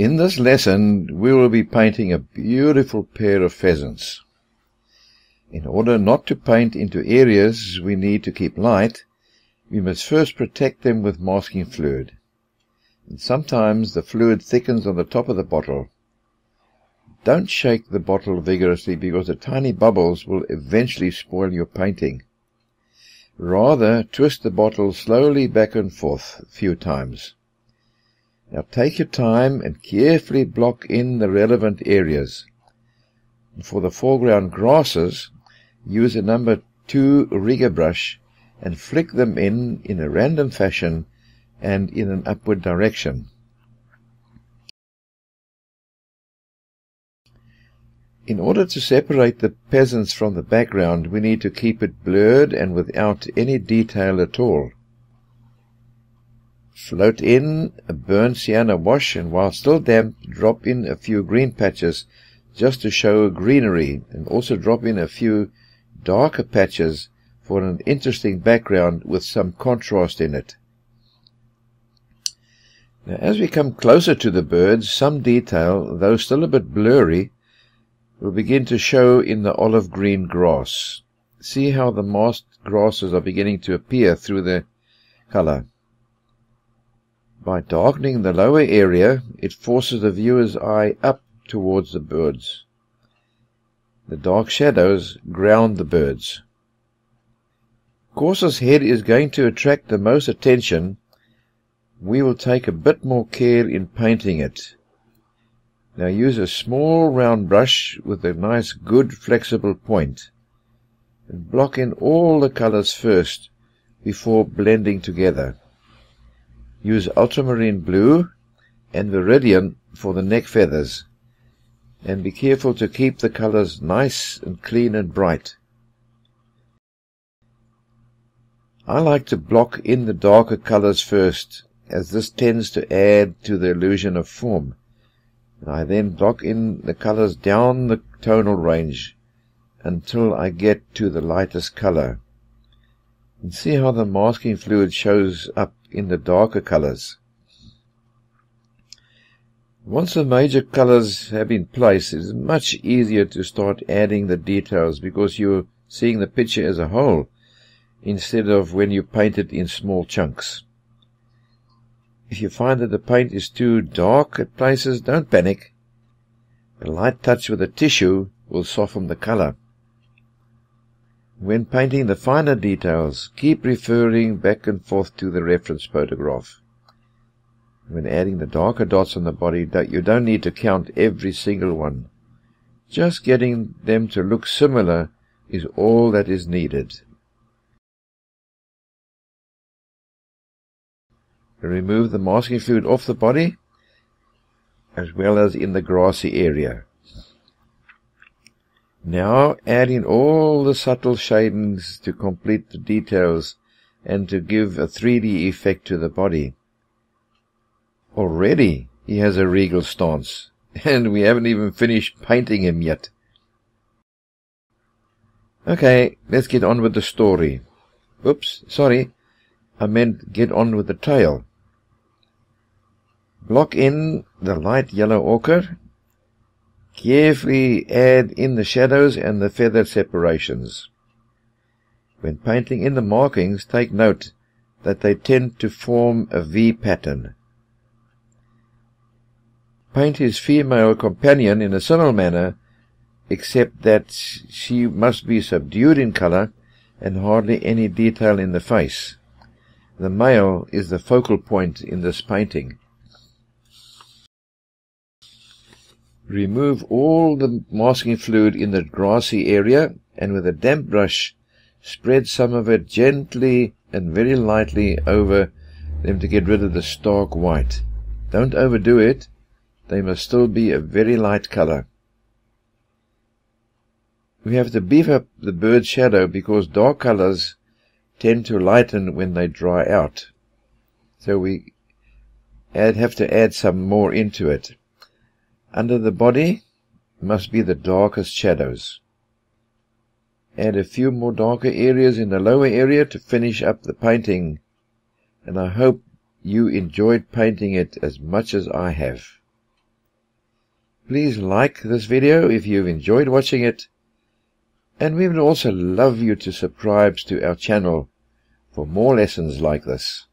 In this lesson, we will be painting a beautiful pair of pheasants. In order not to paint into areas we need to keep light, we must first protect them with masking fluid. And sometimes the fluid thickens on the top of the bottle. Don't shake the bottle vigorously because the tiny bubbles will eventually spoil your painting. Rather, twist the bottle slowly back and forth a few times. Now take your time and carefully block in the relevant areas. For the foreground grasses, use a number 2 rigger brush and flick them in in a random fashion and in an upward direction. In order to separate the pheasants from the background, we need to keep it blurred and without any detail at all. Float in a burnt sienna wash and while still damp, drop in a few green patches just to show greenery and also drop in a few darker patches for an interesting background with some contrast in it. Now, as we come closer to the birds, some detail, though still a bit blurry, will begin to show in the olive green grass. See how the masked grasses are beginning to appear through the color. By darkening the lower area, it forces the viewer's eye up towards the birds. The dark shadows ground the birds. Course's head is going to attract the most attention. We will take a bit more care in painting it. Now use a small round brush with a nice good flexible point and block in all the colors first before blending together. Use ultramarine blue and viridian for the neck feathers and be careful to keep the colors nice and clean and bright. I like to block in the darker colors first, as this tends to add to the illusion of form. And I then block in the colors down the tonal range until I get to the lightest color. And see how the masking fluid shows up in the darker colors. Once the major colors have been placed, it is much easier to start adding the details because you're seeing the picture as a whole instead of when you paint it in small chunks. If you find that the paint is too dark at places, don't panic. A light touch with a tissue will soften the color. When painting the finer details, keep referring back and forth to the reference photograph when adding the darker dots on the body that you don't need to count every single one. Just getting them to look similar is all that is needed. Remove the masking fluid off the body as well as in the grassy area. Now add in all the subtle shadings to complete the details and to give a 3D effect to the body. Already he has a regal stance, and we haven't even finished painting him yet. Okay, let's get on with the story. Oops, sorry, I meant get on with the tail. Block in the light yellow ochre. Carefully add in the shadows and the feather separations. When painting in the markings, take note that they tend to form a V pattern paint his female companion in a similar manner, except that she must be subdued in color and hardly any detail in the face. The male is the focal point in this painting. Remove all the masking fluid in the grassy area and with a damp brush spread some of it gently and very lightly over them to get rid of the stark white. Don't overdo it they must still be a very light color. We have to beef up the bird's shadow because dark colors tend to lighten when they dry out. So we add, have to add some more into it. Under the body must be the darkest shadows. Add a few more darker areas in the lower area to finish up the painting, and I hope you enjoyed painting it as much as I have. Please like this video if you've enjoyed watching it. And we would also love you to subscribe to our channel for more lessons like this.